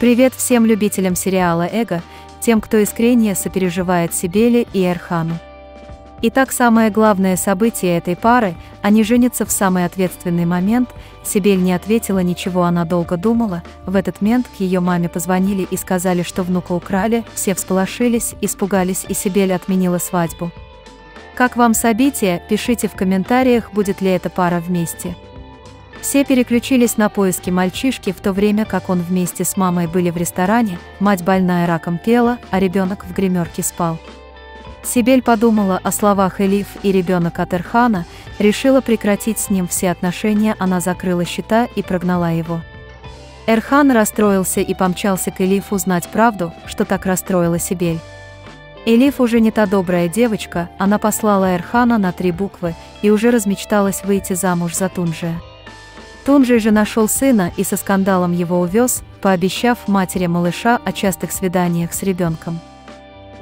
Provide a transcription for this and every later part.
Привет всем любителям сериала «Эго», тем, кто искренне сопереживает Сибели и Эрхану. Итак, самое главное событие этой пары – они женятся в самый ответственный момент. Сибель не ответила ничего, она долго думала. В этот момент к ее маме позвонили и сказали, что внука украли, все всполошились, испугались и Сибель отменила свадьбу. Как вам событие, пишите в комментариях, будет ли эта пара вместе. Все переключились на поиски мальчишки, в то время как он вместе с мамой были в ресторане, мать больная раком пела, а ребенок в гримерке спал. Сибель подумала о словах Элиф и ребенок от Эрхана, решила прекратить с ним все отношения, она закрыла счета и прогнала его. Эрхан расстроился и помчался к Элиф узнать правду, что так расстроила Сибель. Элиф уже не та добрая девочка, она послала Эрхана на три буквы и уже размечталась выйти замуж за Тунжия. Тунжи же нашел сына и со скандалом его увез, пообещав матери малыша о частых свиданиях с ребенком.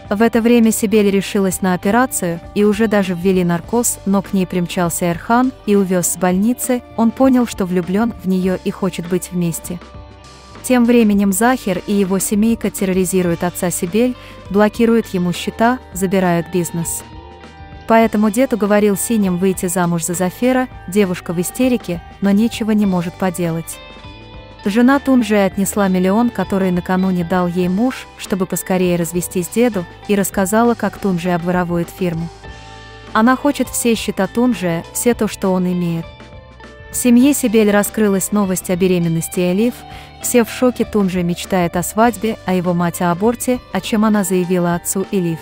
В это время Сибель решилась на операцию и уже даже ввели наркоз, но к ней примчался Эрхан и увез с больницы, он понял, что влюблен в нее и хочет быть вместе. Тем временем Захер и его семейка терроризируют отца Сибель, блокируют ему счета, забирают бизнес. Поэтому дед уговорил Синим выйти замуж за Зафера, девушка в истерике, но ничего не может поделать. Жена Тунжи отнесла миллион, который накануне дал ей муж, чтобы поскорее развестись деду, и рассказала, как Тунжи обворовывает фирму. Она хочет все счета Тунжи, все то, что он имеет. В семье Сибель раскрылась новость о беременности Элиф, все в шоке Тунжи мечтает о свадьбе, а его мать о аборте, о чем она заявила отцу Элиф.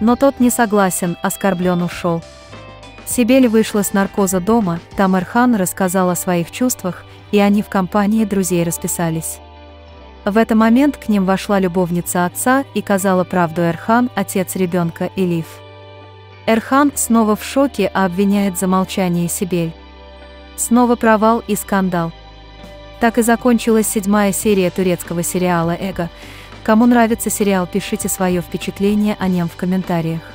Но тот не согласен, оскорблен ушел. Сибель вышла с наркоза дома, там Эрхан рассказал о своих чувствах, и они в компании друзей расписались. В этот момент к ним вошла любовница отца и казала правду Эрхан, отец ребенка Элиф. Эрхан снова в шоке, а обвиняет за молчание Сибель. Снова провал и скандал. Так и закончилась седьмая серия турецкого сериала «Эго», Кому нравится сериал, пишите свое впечатление о нем в комментариях.